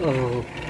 Oh.